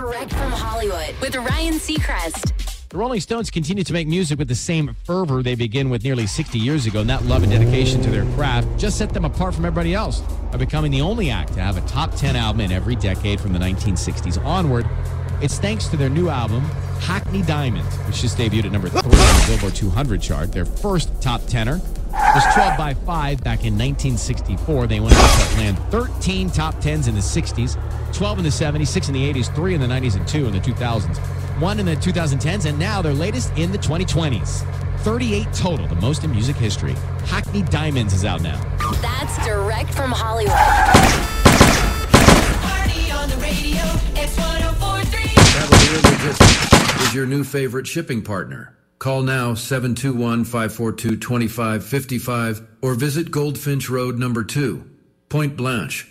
Direct from Hollywood with Ryan Seacrest. The Rolling Stones continue to make music with the same fervor they began with nearly 60 years ago, and that love and dedication to their craft just set them apart from everybody else by becoming the only act to have a top 10 album in every decade from the 1960s onward. It's thanks to their new album, Hackney Diamonds, which just debuted at number three on the Billboard 200 chart. Their first top tenor was 12 by 5 back in 1964. They went on to land 13 top 10s in the 60s, 12 in the 70s, 6 in the 80s, 3 in the 90s, and 2 in the 2000s, 1 in the 2010s, and now their latest in the 2020s. 38 total, the most in music history. Hackney Diamonds is out now. That's direct from Hollywood. Your new favorite shipping partner. Call now 721 542 2555 or visit Goldfinch Road number 2, Point Blanche.